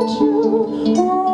true.